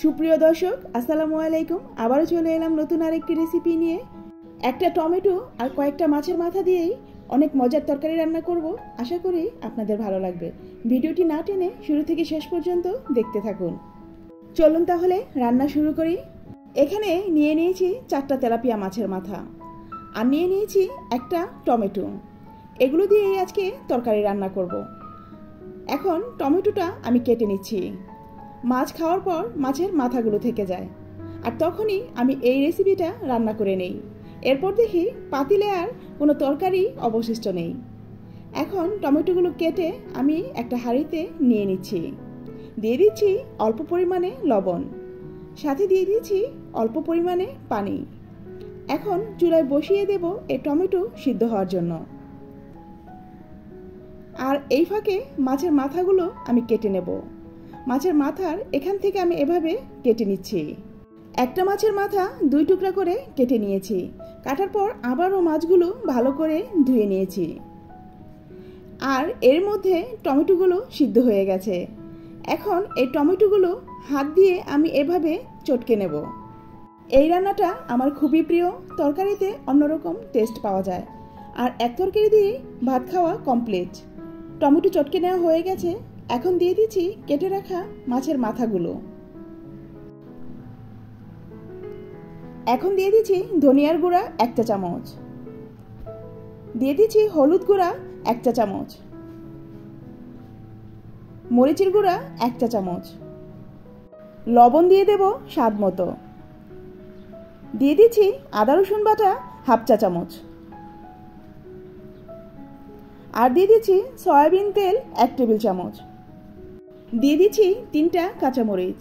সুপ্রিয় দর্শক, আসসালামু আলাইকুম। আবারও চলে এলাম নতুন আরেকটি রেসিপি নিয়ে। একটা টমেটো আর কয়েকটা মাছের মাথা দিয়েই অনেক মজার তরকারি রান্না করব। আশা করি আপনাদের ভালো লাগবে। ভিডিওটি না টেনে শুরু থেকে শেষ পর্যন্ত দেখতে থাকুন। চলুন তাহলে রান্না শুরু করি। এখানে নিয়ে নিয়েছি চারটা তেলাপিয়া মাছের মাথা আর নিয়ে নিয়েছি একটা টমেটো। এগুলো দিয়েই আজকে তরকারি রান্না করব। এখন টমেটোটা আমি কেটে নিচ্ছি। মাছ খাওয়ার পর মাছের মাথাগুলো থেকে যায়। আর তখনই আমি এই রেসিপিটা রান্না করে নেই। এরপর দেখি পাতিলে আর কোনো তরকারি অবশিষ্ট নেই। এখন টমেটোগুলো কেটে আমি একটা হাঁড়িতে নিয়ে নিচ্ছি। দিয়ে দিচ্ছি অল্প পরিমাণে লবণ। সাথে দিয়ে দিচ্ছি অল্প পরিমাণে পানি। এখন চুলায় বসিয়ে দেব এই টমেটো সিদ্ধ হওয়ার জন্য। আর এই ফাঁকে মাছের মাথাগুলো আমি কেটে নেব। মাছের মাথার এখান থেকে আমি এভাবে কেটে নিচ্ছি। একটা মাছের মাথা দুই টুকরা করে কেটে নিয়েছি। কাটার পর আবারও মাছগুলো ভালো করে ধুয়ে নিয়েছি। আর এর মধ্যে টমেটোগুলো সিদ্ধ হয়ে গেছে। এখন এই টমেটোগুলো হাত দিয়ে আমি এভাবে চটকে নেব। এই রান্নাটা আমার খুবই প্রিয়। তরকারিতে অন্যরকম টেস্ট পাওয়া যায়। আর এক তরকারি দিয়ে ভাত খাওয়া কমপ্লিট টমেটো চটকে নেওয়া হয়ে গেছে। এখন দিয়ে দিচ্ছি কেটে রাখা মাছের মাথাগুলো। এখন দিয়ে দিচ্ছি ধনিয়ার গুঁড়া একটা চামচ। দিয়ে দিচ্ছি হলুদ গুঁড়া একটা চামচ। মরিচের গুঁড়া একটা চামচ। লবণ দিয়ে দেব স্বাদ মতো। দিয়ে দিচ্ছি আদা রসুন বাটা হাফ চা চামচ। আর দিয়ে দিচ্ছি সয়াবিন তেল এক টেবিল চামচ। দিয়ে দিচ্ছি তিনটা কাঁচামরিচ।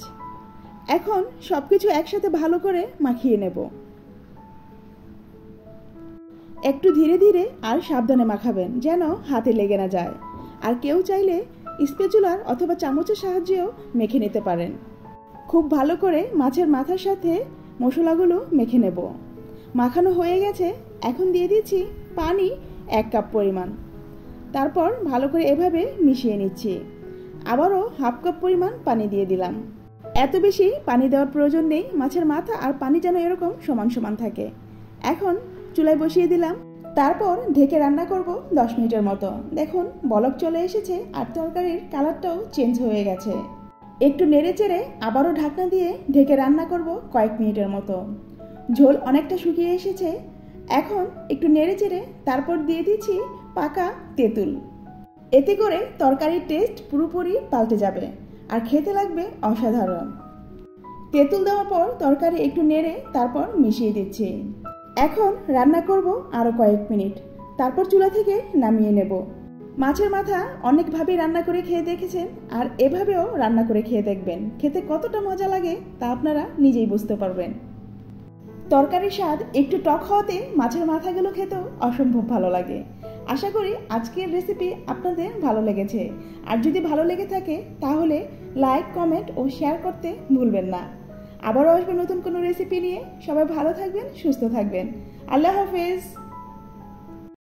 এখন সব কিছু একসাথে ভালো করে মাখিয়ে নেব। একটু ধীরে ধীরে আর সাবধানে মাখাবেন, যেন হাতে লেগে না যায়। আর কেউ চাইলে স্পেচুলার অথবা চামচের সাহায্যেও মেখে নিতে পারেন। খুব ভালো করে মাছের মাথার সাথে মশলাগুলো মেখে নেব। মাখানো হয়ে গেছে, এখন দিয়ে দিচ্ছি পানি এক কাপ পরিমাণ। তারপর ভালো করে এভাবে মিশিয়ে নিচ্ছি। আবারও হাফ কাপ পরিমাণ পানি দিয়ে দিলাম। এত বেশি পানি দেওয়ার প্রয়োজন নেই, মাছের মাথা আর পানি যেন এরকম সমান সমান থাকে। এখন চুলায় বসিয়ে দিলাম, তারপর ঢেকে রান্না করব দশ মিনিটের মতো। দেখুন, বলক চলে এসেছে আর তরকারির কালারটাও চেঞ্জ হয়ে গেছে। একটু নেড়ে চেড়ে আবারও ঢাকনা দিয়ে ঢেকে রান্না করব কয়েক মিনিটের মতো। ঝোল অনেকটা শুকিয়ে এসেছে। এখন একটু নেড়ে চেড়ে তারপর দিয়ে দিচ্ছি পাকা তেঁতুল। এতে করে তরকারির টেস্ট পুরোপুরি পাল্টে যাবে আর খেতে লাগবে অসাধারণ। তেঁতুল দেওয়ার পর তরকারি একটু নেড়ে তারপর মিশিয়ে দিচ্ছি। এখন রান্না করব আরও কয়েক মিনিট। তারপর চুলা থেকে নামিয়ে নেব। মাছের মাথা অনেকভাবে রান্না করে খেয়ে দেখেছেন আর এভাবেও রান্না করে খেয়ে দেখবেন। খেতে কতটা মজা লাগে তা আপনারা নিজেই বুঝতে পারবেন। তরকারির স্বাদ একটু টক হওয়াতে মাছের মাথাগুলো খেতেও অসম্ভব ভালো লাগে। আশা করি আজকের রেসিপি আপনাদের ভালো লেগেছে। আর যদি ভালো লেগে থাকে, তাহলে লাইক কমেন্ট ও শেয়ার করতে ভুলবেন না। আবারও আসবেন নতুন কোনো রেসিপি নিয়ে। সবাই ভালো থাকবেন, সুস্থ থাকবেন। আল্লাহ হাফেজ।